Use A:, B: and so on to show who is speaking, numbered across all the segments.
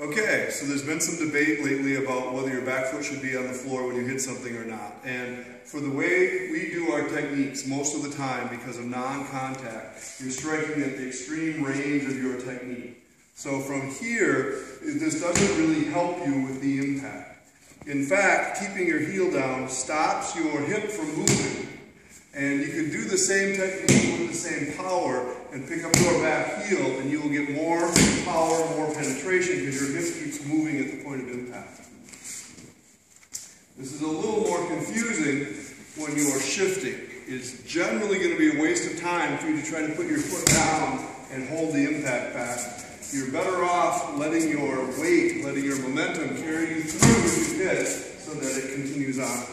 A: Okay, so there's been some debate lately about whether your back foot should be on the floor when you hit something or not. And for the way we do our techniques most of the time because of non-contact, you're striking at the extreme range of your technique. So from here, this doesn't really help you with the impact. In fact, keeping your heel down stops your hip from moving. And you can do the same technique with the same power and pick up your back heel and you will get more more penetration because your hip keeps moving at the point of impact. This is a little more confusing when you are shifting. It's generally going to be a waste of time for you to try to put your foot down and hold the impact back. You're better off letting your weight, letting your momentum carry you through you hit so that it continues on.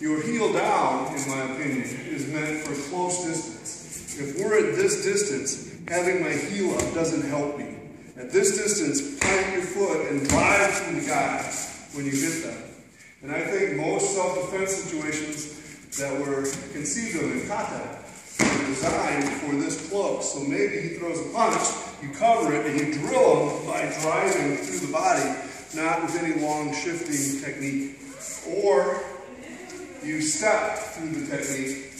A: Your heel down, in my opinion, is meant for close distance. If we're at this distance, having my heel up doesn't help me. At this distance, plant your foot and drive through the guys when you hit them. And I think most self-defense situations that were conceived of in kata were designed for this close. So maybe he throws a punch, you cover it, and you drill him by driving through the body, not with any long shifting technique. Or you step through the technique.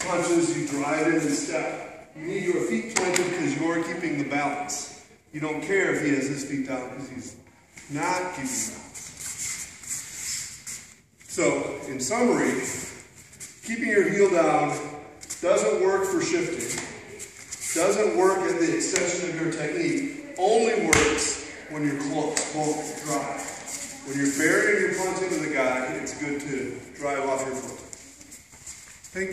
A: Punches, you drive in and step. You need your feet planted because you're keeping the balance. You don't care if he has his feet down because he's not keeping balance. So, in summary, keeping your heel down doesn't work for shifting, doesn't work at the extension of your technique, only works when you're close, both dry. When you're burying your punch into the guy, it's good to drive off your foot. Thank you.